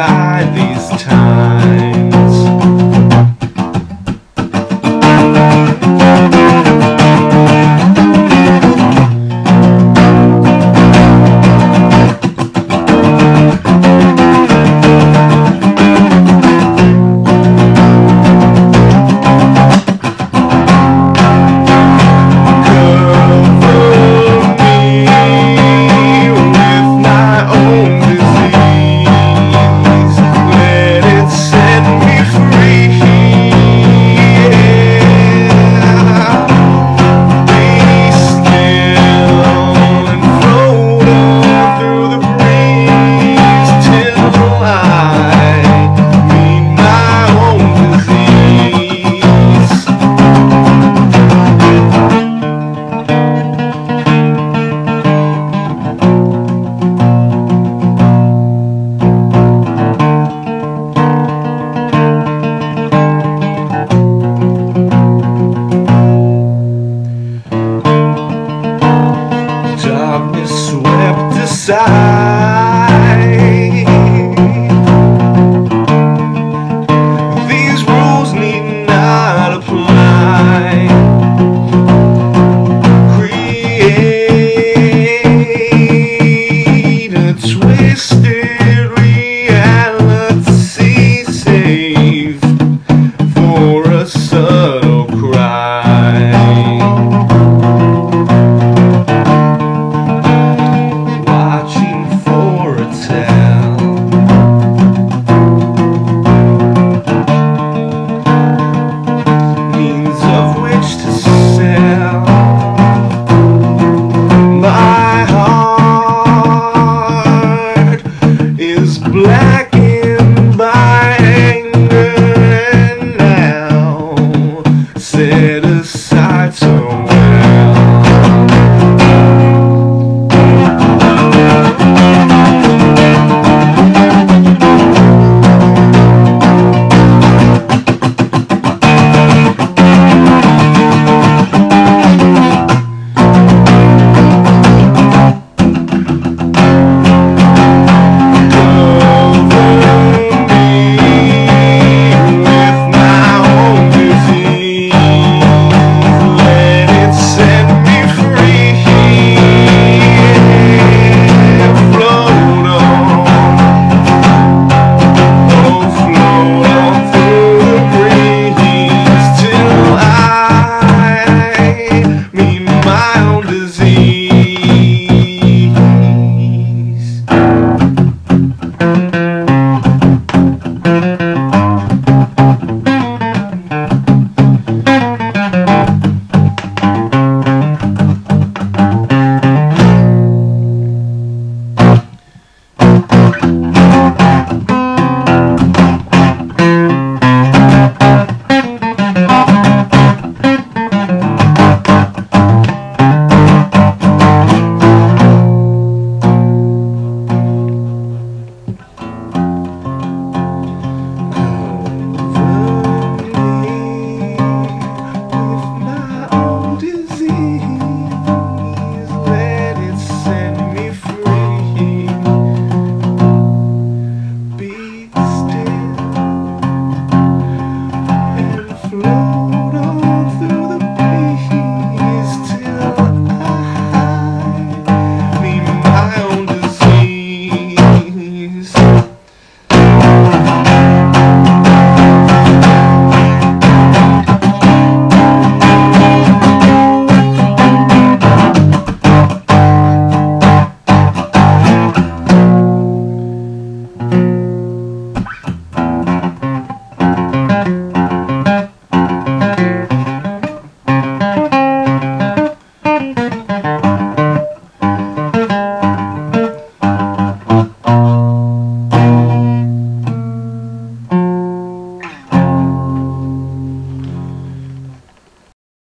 inside the satisfied.